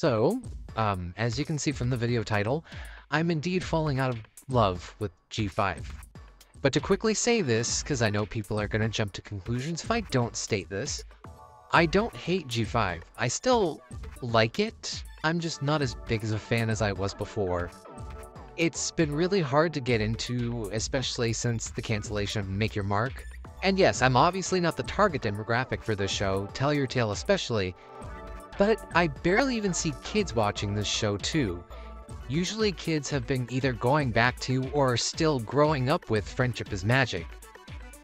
So, um, as you can see from the video title, I'm indeed falling out of love with G5. But to quickly say this, because I know people are going to jump to conclusions if I don't state this, I don't hate G5. I still like it, I'm just not as big as a fan as I was before. It's been really hard to get into, especially since the cancellation of Make Your Mark. And yes, I'm obviously not the target demographic for this show, Tell Your Tale especially, but I barely even see kids watching this show too. Usually kids have been either going back to or still growing up with Friendship is Magic,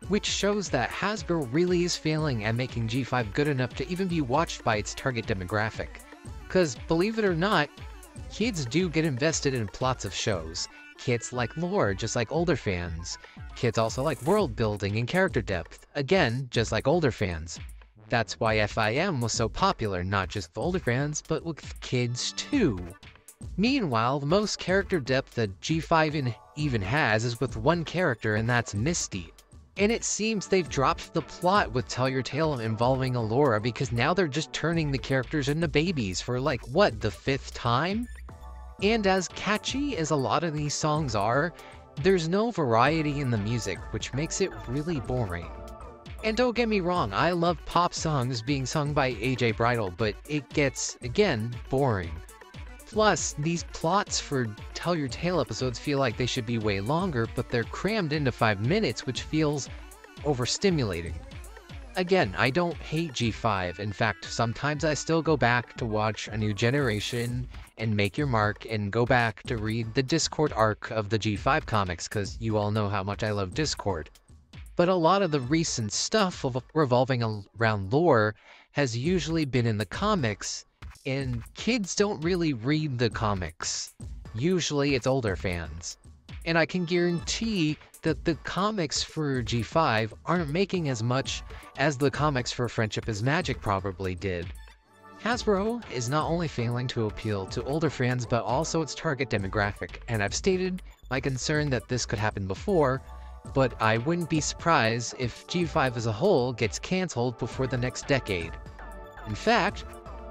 which shows that Hasbro really is failing at making G5 good enough to even be watched by its target demographic. Cause believe it or not, kids do get invested in plots of shows. Kids like lore, just like older fans. Kids also like world building and character depth, again, just like older fans. That's why FIM was so popular, not just with older fans, but with kids too. Meanwhile, the most character depth that G5 even has is with one character, and that's Misty. And it seems they've dropped the plot with Tell Your Tale involving Elora because now they're just turning the characters into babies for like, what, the fifth time? And as catchy as a lot of these songs are, there's no variety in the music, which makes it really boring. And don't get me wrong, I love pop songs being sung by AJ Bridel, but it gets, again, boring. Plus, these plots for Tell Your Tale episodes feel like they should be way longer, but they're crammed into 5 minutes, which feels overstimulating. Again, I don't hate G5. In fact, sometimes I still go back to watch A New Generation and Make Your Mark and go back to read the Discord arc of the G5 comics, because you all know how much I love Discord but a lot of the recent stuff revolving around lore has usually been in the comics, and kids don't really read the comics. Usually it's older fans. And I can guarantee that the comics for G5 aren't making as much as the comics for Friendship is Magic probably did. Hasbro is not only failing to appeal to older fans, but also its target demographic, and I've stated my concern that this could happen before, but I wouldn't be surprised if G5 as a whole gets cancelled before the next decade. In fact,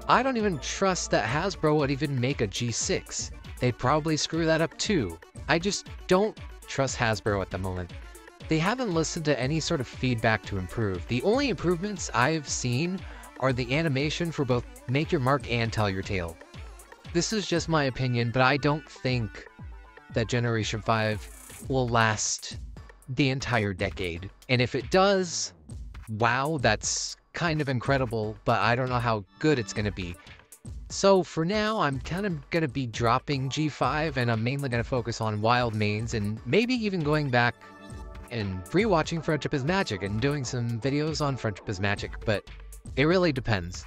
I don't even trust that Hasbro would even make a G6. They'd probably screw that up too. I just don't trust Hasbro at the moment. They haven't listened to any sort of feedback to improve. The only improvements I've seen are the animation for both Make Your Mark and Tell Your Tale. This is just my opinion, but I don't think that Generation 5 will last the entire decade. And if it does, wow, that's kind of incredible, but I don't know how good it's going to be. So for now, I'm kind of going to be dropping G5, and I'm mainly going to focus on Wild Manes, and maybe even going back and rewatching Friendship is Magic and doing some videos on Friendship is Magic, but it really depends.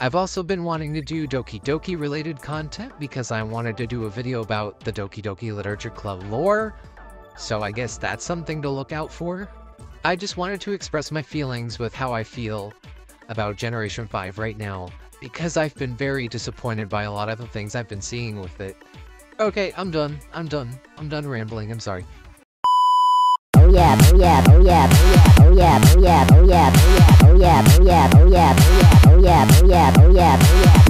I've also been wanting to do Doki Doki related content because I wanted to do a video about the Doki Doki Literature Club lore, so I guess that's something to look out for. I just wanted to express my feelings with how I feel about Generation 5 right now, because I've been very disappointed by a lot of the things I've been seeing with it. Okay, I'm done. I'm done. I'm done rambling. I'm sorry. Oh yeah, oh yeah, oh yeah, oh yeah, oh yeah, oh yeah, oh yeah, oh yeah, oh yeah, oh yeah, oh yeah, oh yeah, oh yeah, oh yeah, oh yeah, oh yeah.